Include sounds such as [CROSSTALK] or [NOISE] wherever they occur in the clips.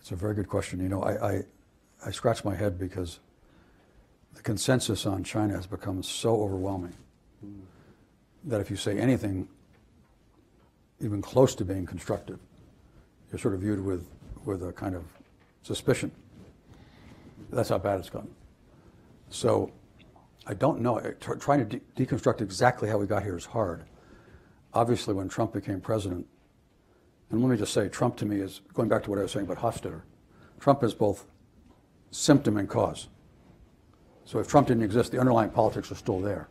It's a very good question. You know, I, I, I scratch my head because the consensus on China has become so overwhelming that if you say anything even close to being constructive, you're sort of viewed with, with a kind of suspicion. That's how bad it's gotten. So I don't know. Tr- Trying to de- deconstruct exactly how we got here is hard. Obviously, when Trump became president, and let me just say, Trump to me is going back to what I was saying about Hofstadter. Trump is both symptom and cause. So if Trump didn't exist, the underlying politics are still there.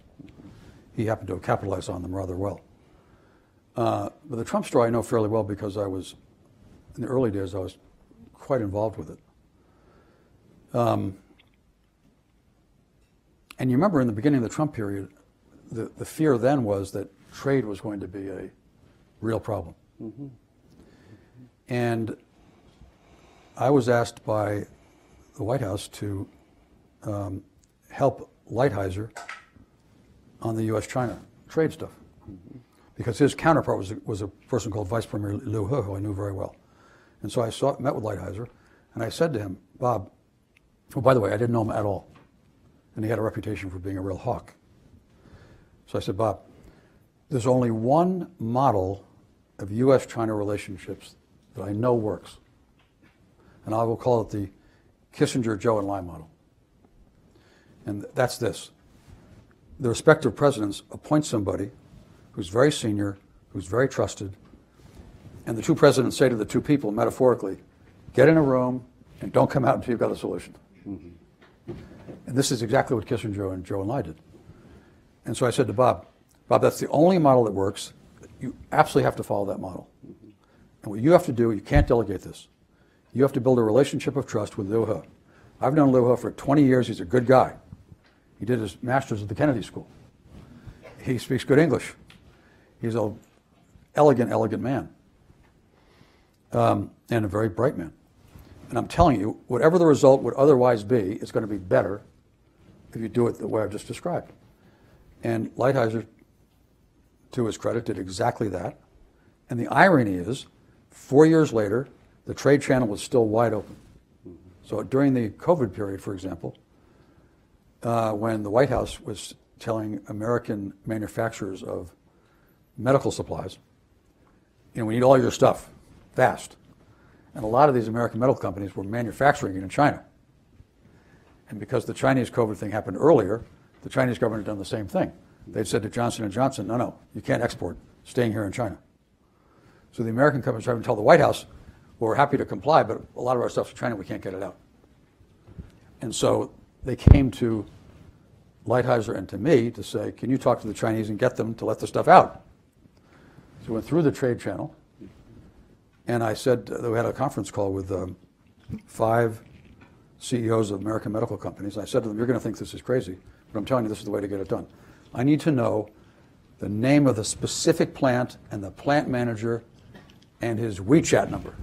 He happened to have capitalized on them rather well. Uh, but the Trump story I know fairly well because I was, in the early days, I was quite involved with it. Um, and you remember in the beginning of the Trump period, the, the fear then was that trade was going to be a real problem. Mm-hmm. And I was asked by the White House to um, help Lighthizer on the U.S. China trade stuff. Because his counterpart was a, was a person called Vice Premier Liu He, who I knew very well. And so I saw, met with Lighthizer, and I said to him, Bob, oh, by the way, I didn't know him at all. And he had a reputation for being a real hawk. So I said, Bob, there's only one model of U.S. China relationships that I know works. And I will call it the Kissinger, Zhou Enlai model. And that's this the respective presidents appoint somebody who's very senior, who's very trusted, and the two presidents say to the two people, metaphorically, get in a room and don't come out until you've got a solution. Mm-hmm. And this is exactly what Kissinger and Zhou Enlai did. And so I said to Bob, Bob, that's the only model that works. You absolutely have to follow that model. What you have to do, you can't delegate this. You have to build a relationship of trust with Liu He. I've known Liu He for 20 years. He's a good guy. He did his master's at the Kennedy School. He speaks good English. He's an elegant, elegant man, um, and a very bright man. And I'm telling you, whatever the result would otherwise be, it's going to be better if you do it the way I've just described. And Lighthizer, to his credit, did exactly that. And the irony is, four years later, the trade channel was still wide open. So during the COVID period, for example, uh, when the White House was telling American manufacturers of medical supplies, you know, we need all your stuff fast. And a lot of these American medical companies were manufacturing it in China. And because the Chinese COVID thing happened earlier, the Chinese government had done the same thing. They'd said to Johnson & Johnson, no, no, you can't export, staying here in China. So the American companies tried to tell the White House, well, we're happy to comply, but a lot of our stuff's in China, we can't get it out. And so they came to Lighthizer and to me to say, can you talk to the Chinese and get them to let the stuff out? So we went through the trade channel, and I said, uh, we had a conference call with um, five CEOs of American medical companies. I said to them, you're going to think this is crazy, but I'm telling you this is the way to get it done. I need to know the name of the specific plant and the plant manager and his WeChat number.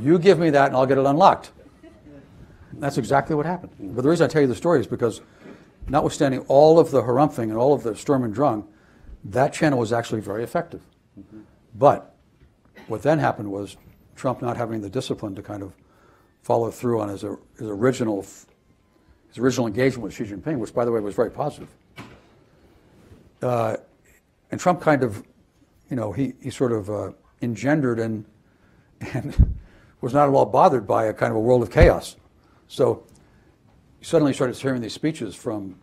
you give me that and I'll get it unlocked. That's exactly what happened. But the reason I tell you the story is because, notwithstanding all of the harumphing and all of the Sturm und Drang, that channel was actually very effective. Mm-hmm. But what then happened was Trump not having the discipline to kind of follow through on his, his original his original engagement with Xi Jinping, which by the way was very positive. Uh, and Trump kind of, you know, he, he sort of uh, engendered and and [LAUGHS] was not at all bothered by a kind of a world of chaos. So you suddenly started hearing these speeches from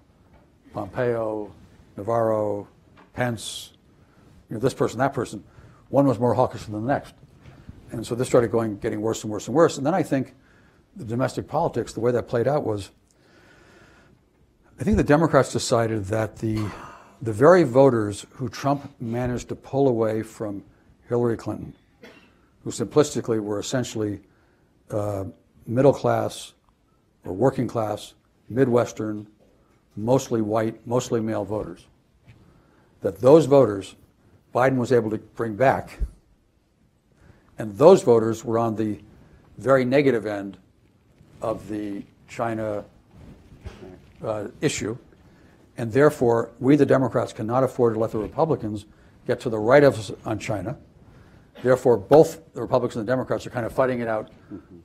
Pompeo, Navarro, Pence, you know, this person, that person. One was more hawkish than the next. And so this started going, getting worse and worse and worse. And then I think the domestic politics, the way that played out was, I think the Democrats decided that the, the very voters who Trump managed to pull away from Hillary Clinton, who simplistically were essentially uh, middle class, or working class, Midwestern, mostly white, mostly male voters. That those voters Biden was able to bring back, and those voters were on the very negative end of the China uh, issue, and therefore we, the Democrats, cannot afford to let the Republicans get to the right of us on China, Therefore, both the Republicans and the Democrats are kind of fighting it out.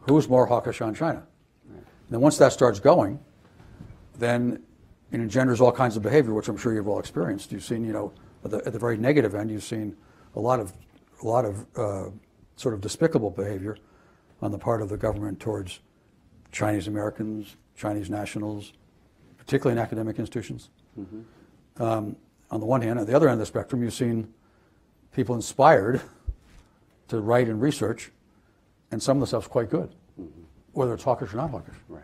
Who's more hawkish on China? And then once that starts going, then it engenders all kinds of behavior, which I'm sure you've all experienced. You've seen, you know, at the, at the very negative end, you've seen a lot of, a lot of uh, sort of despicable behavior on the part of the government towards Chinese Americans, Chinese nationals, particularly in academic institutions. Um, on the one hand, on the other end of the spectrum, you've seen people inspired to write and research, and some of the stuff's quite good, whether it's hawkish or not hawkish. Right.